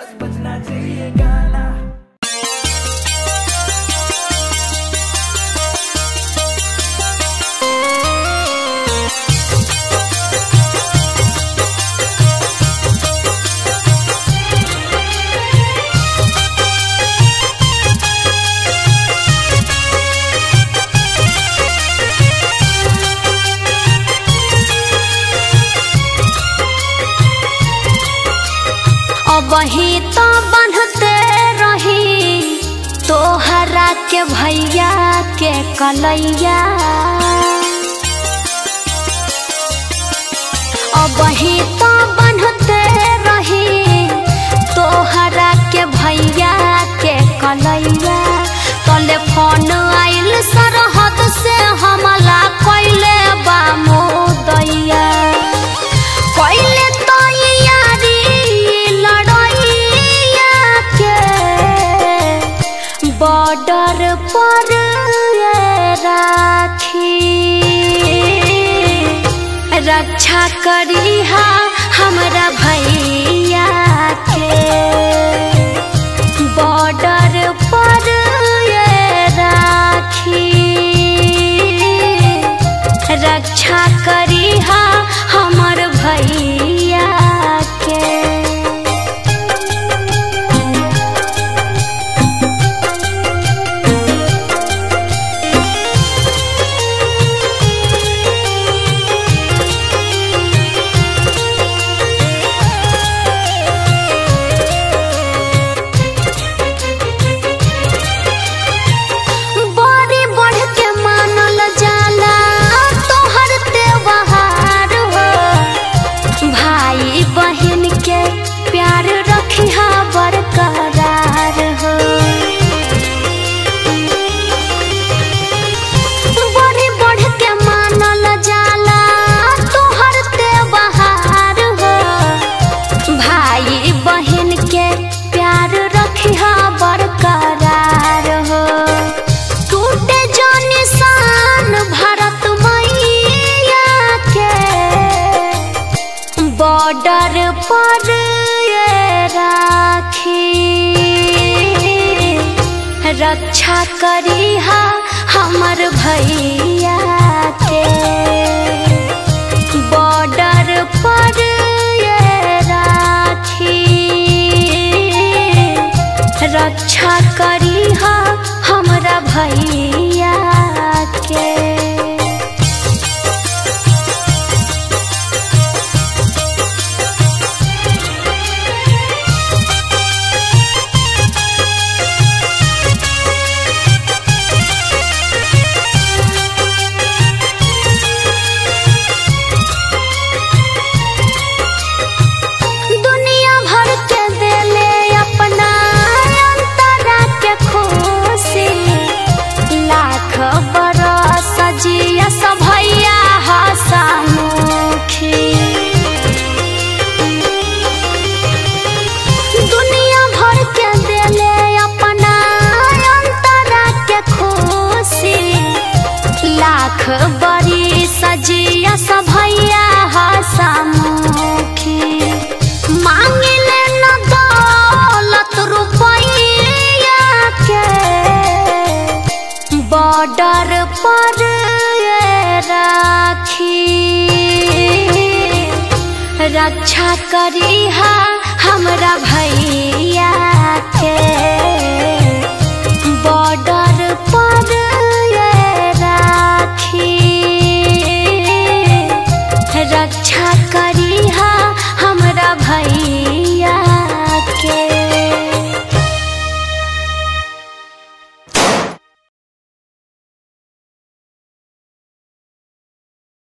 but but not to you, God. वही तो बनते रही। तोहरा के भैया के कलैया। वही तो करिहा हमारा भैया के। बॉर्डर पर ये राखी। रक्षा कर रक्षा करी हा हमर भैया के। बॉर्डर पर ये राखी। रक्षा करी पर राखी। रक्षा करी हा हमरा